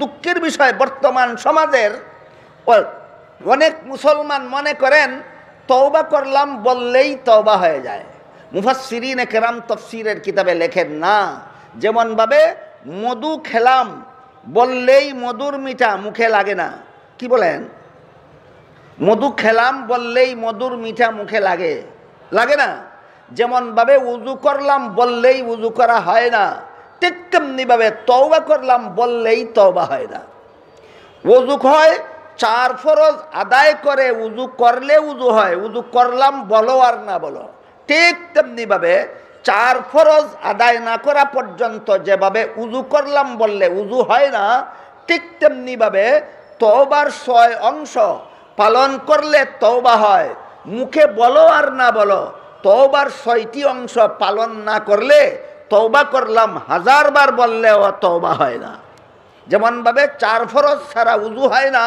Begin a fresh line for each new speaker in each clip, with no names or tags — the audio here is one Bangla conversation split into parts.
দুঃখের বিষয় বর্তমান সমাজের। অনেক মুসলমান মনে করেন, তওবা করলাম বললেই তওবা হয়ে যায়। মুফাসিরিন কেরাম তফসিরের কিতাবে লেখেন না, যেমনভাবে মধু খেলাম বললেই মধুর মিঠা মুখে লাগে না। কি বলেন? মধু খেলাম বললেই মধুর মিঠা মুখে লাগে লাগে না? যেমনভাবে উজু করলাম বললেই উজু করা হয় না। ঠিক তেমনিভাবে তওবা করলাম বললেই তওবা হয় না। উজু হয়, চার ফরজ আদায় করে উজু করলে উজু হয় উজু করলাম বলো আর না বলো। ঠিক তেমনিভাবে চার ফরজ আদায় না করা পর্যন্ত যেভাবে উজু করলাম বললে উজু হয় না, ঠিক তেমনিভাবে তওবার ছয় অংশ পালন করলে তওবা হয়। মুখে বলো আর না বলো, তওবার ছয়টি অংশ পালন না করলে তওবা করলাম, হাজারবার বললেও তওবা হয় না। যেমনভাবে চার ফরজ ছাড়া উজু হয় না,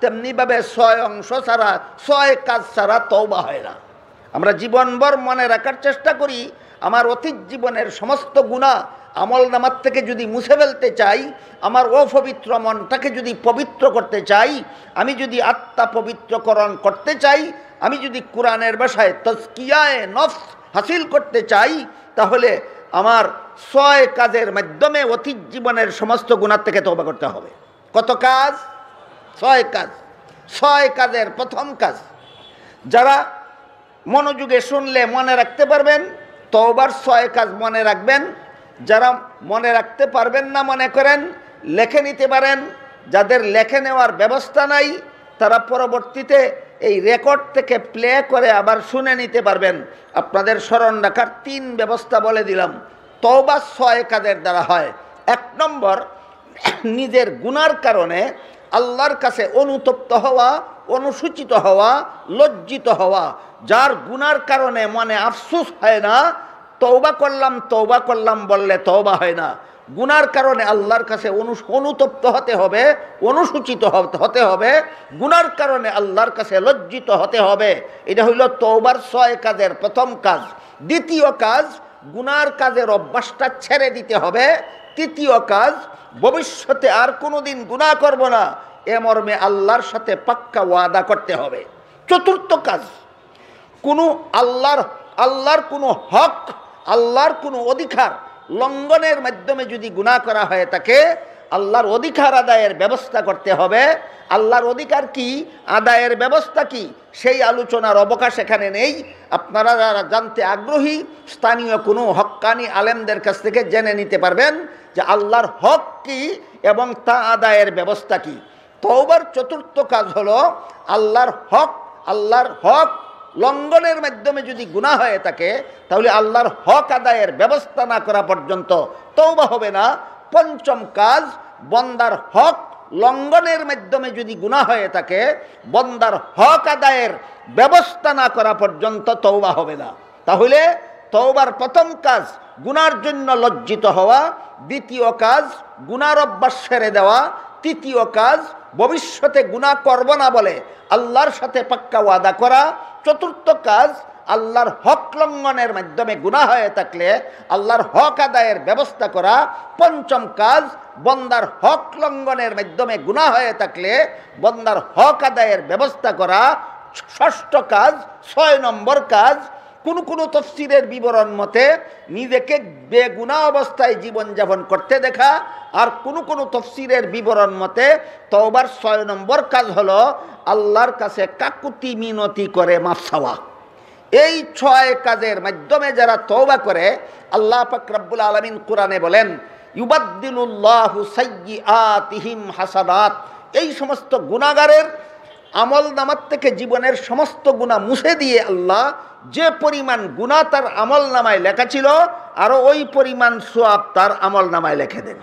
তেমনিভাবে ছয় অংশ ছাড়া, ছয় কাজ ছাড়া তওবা হয় না। আমরা জীবনভর মনে রাখার চেষ্টা করি, আমার অতীত জীবনের সমস্ত গুণা আমল নামার থেকে যদি মুছে ফেলতে চাই, আমার অপবিত্র মনটাকে যদি পবিত্র করতে চাই, আমি যদি আত্মা পবিত্রকরণ করতে চাই, আমি যদি কোরআনের বাসায় তস্কিয়ায় নফ হাসিল করতে চাই, তাহলে আমার ছয় কাজের মাধ্যমে অতীত জীবনের সমস্ত গুণার থেকে তবা করতে হবে। কত কাজ? ছয় কাজ। ছয় কাজের প্রথম কাজ। যারা মনোযোগে শুনলে মনে রাখতে পারবেন, তওবার ছয় কাজ মনে রাখবেন। যারা মনে রাখতে পারবেন না মনে করেন, লেখে নিতে পারেন। যাদের লেখে নেওয়ার ব্যবস্থা নাই, তারা পরবর্তীতে এই রেকর্ড থেকে প্লে করে আবার শুনে নিতে পারবেন। আপনাদের স্মরণ রাখার তিন ব্যবস্থা বলে দিলাম। তওবা ছয় কাদের দ্বারা হয়। এক নম্বর, নিজের গুনার কারণে আল্লাহর কাছে অনুতপ্ত হওয়া, অনুসূচিত হওয়া, লজ্জিত হওয়া, যার গুনার কারণে মনে আফসুস হয় না তৌবা করলাম তৌবা করলাম বললে তৌবা হয় না। গুনার কারণে আল্লাহর কাছে অনু অনুতপ্ত হতে হবে, অনুসূচিত হতে হবে, গুনার কারণে আল্লাহর কাছে লজ্জিত হতে হবে। এটা হইল তৌবার ছয় কাজের প্রথম কাজ। দ্বিতীয় কাজ, গুনার কাজের অভ্যাসটা ছেড়ে দিতে হবে। তৃতীয় কাজ, ভবিষ্যতে আর কোনো দিন গুণা করব না। এ মর্মে আল্লাহর সাথে পাক্কা ওয়াদা করতে হবে। চতুর্থ কাজ, কোনো আল্লাহর আল্লাহর কোনো হক, আল্লাহর কোনো অধিকার লঙ্ঘনের মাধ্যমে যদি গুণা করা হয়ে থাকে আল্লাহর অধিকার আদায়ের ব্যবস্থা করতে হবে। আল্লাহর অধিকার কি? আদায়ের ব্যবস্থা কি? সেই আলোচনার অবকাশ এখানে নেই। আপনারা যারা জানতে আগ্রহী, স্থানীয় কোনো হক্কানি আলেমদের কাছ থেকে জেনে নিতে পারবেন যে আল্লাহর হক কি এবং তা আদায়ের ব্যবস্থা কি। তওবার চতুর্থ কাজ হলো আল্লাহর হক আল্লাহর হক লঙ্ঘনের মাধ্যমে যদি গুণা হয়ে থাকে, তাহলে আল্লাহর হক আদায়ের ব্যবস্থা না করা পর্যন্ত তৌবা হবে না। পঞ্চম কাজ, বন্দার হক লঙ্ঘনের মাধ্যমে যদি গুণা হয়ে থাকে, বন্দার হক আদায়ের ব্যবস্থা না করা পর্যন্ত তৌবা হবে না। তাহলে তৌবার প্রথম কাজ, গুনার জন্য লজ্জিত হওয়া। দ্বিতীয় কাজ, গুনার অভ্যাস সেরে দেওয়া। তৃতীয় কাজ, ভবিষ্যতে গুণা করব না বলে আল্লাহর সাথে পাক্কা ওয়াদা করা। চতুর্থ কাজ, আল্লাহর হক লঙ্ঘনের মাধ্যমে গুণা হয়ে থাকলে আল্লাহর হক আদায়ের ব্যবস্থা করা। পঞ্চম কাজ, বন্দার হক লঙ্ঘনের মাধ্যমে গুণা হয়ে থাকলে বন্দার হক আদায়ের ব্যবস্থা করা। ষষ্ঠ কাজ, ছয় নম্বর কাজ কোন কোন তফসিরের বিবরণ মতে নিজেকে বেগুনা অবস্থায় জীবনযাপন করতে দেখা, আর কোন কোন তফসিরের বিবরণ মতে তওবার ছয় নম্বর কাজ হলো আল্লাহর কাছে কাকুতি মিনতি করে মাফসাওয়া এই ছয় কাজের মাধ্যমে যারা তওবা করে, আল্লাহ রব্বুল আলমিন কোরআনে বলেন ইউবাদ্দিনুল্লাহু সাইয়্যাতিহিম হাসানাত। এই সমস্ত গুণাগারের আমল নামার থেকে জীবনের সমস্ত গুণা মুছে দিয়ে আল্লাহ যে পরিমাণ গুণা তার আমল নামায় লেখা ছিল আরও ওই পরিমাণ সোয়াব তার আমল নামায় লেখে দেন।